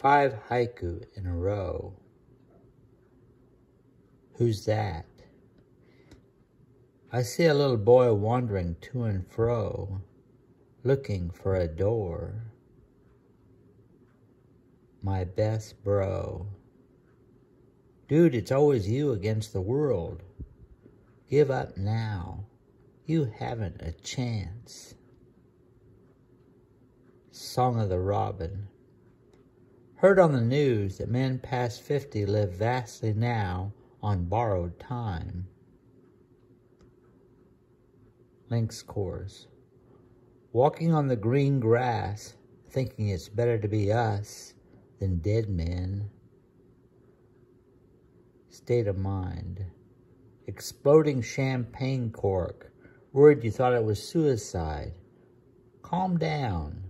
Five haiku in a row. Who's that? I see a little boy wandering to and fro, looking for a door. My best bro. Dude, it's always you against the world. Give up now. You haven't a chance. Song of the Robin. Heard on the news that men past 50 live vastly now on borrowed time. Lynx chorus. Walking on the green grass, thinking it's better to be us than dead men. State of mind. Exploding champagne cork Worried you thought it was suicide. Calm down.